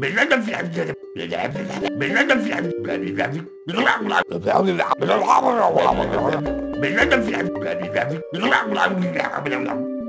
mình nó đâm làm gì? Mình đẹp mình nó đâm làm mình đẹp mình nó làm làm mình nó làm làm mình nó làm làm mình nó đâm làm mình đẹp mình nó làm làm mình làm mình làm